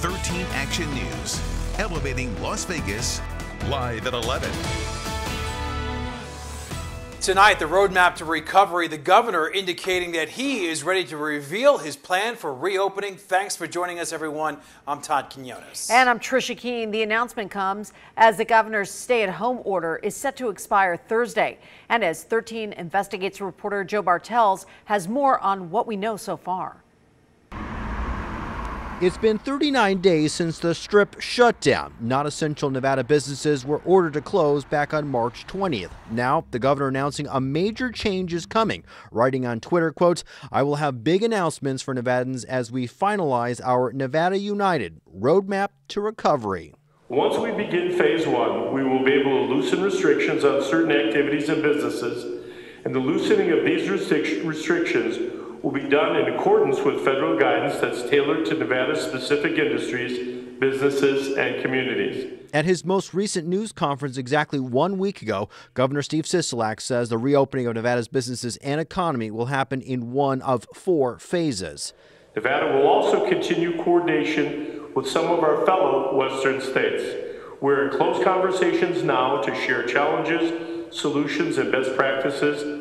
13 Action News, elevating Las Vegas, live at 11. Tonight, the roadmap to recovery, the governor indicating that he is ready to reveal his plan for reopening. Thanks for joining us, everyone. I'm Todd Quinones. And I'm Trisha Keene. The announcement comes as the governor's stay at home order is set to expire Thursday. And as 13 Investigates reporter Joe Bartels has more on what we know so far. It's been 39 days since the Strip shut down. Non essential Nevada businesses were ordered to close back on March 20th. Now, the governor announcing a major change is coming, writing on Twitter, quote, I will have big announcements for Nevadans as we finalize our Nevada United roadmap to recovery. Once we begin phase one, we will be able to loosen restrictions on certain activities and businesses, and the loosening of these restrictions will be done in accordance with federal guidance that's tailored to Nevada's specific industries, businesses, and communities. At his most recent news conference exactly one week ago, Governor Steve Sisolak says the reopening of Nevada's businesses and economy will happen in one of four phases. Nevada will also continue coordination with some of our fellow Western states. We're in close conversations now to share challenges, solutions, and best practices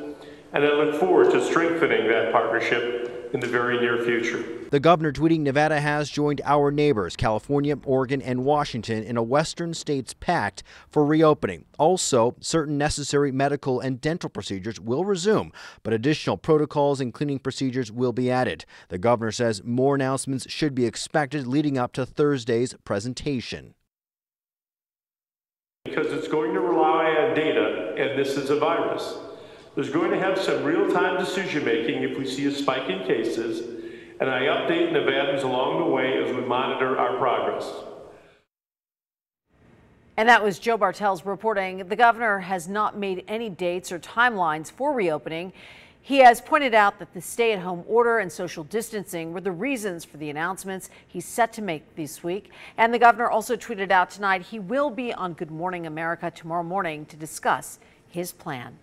and I look forward to strengthening that partnership in the very near future. The governor tweeting Nevada has joined our neighbors, California, Oregon, and Washington, in a Western states pact for reopening. Also, certain necessary medical and dental procedures will resume, but additional protocols and cleaning procedures will be added. The governor says more announcements should be expected leading up to Thursday's presentation. Because it's going to rely on data, and this is a virus. There's going to have some real-time decision making if we see a spike in cases, and I update Nevadans along the way as we monitor our progress. And that was Joe Bartels reporting. The governor has not made any dates or timelines for reopening. He has pointed out that the stay at home order and social distancing were the reasons for the announcements he's set to make this week. And the governor also tweeted out tonight he will be on Good Morning America tomorrow morning to discuss his plan.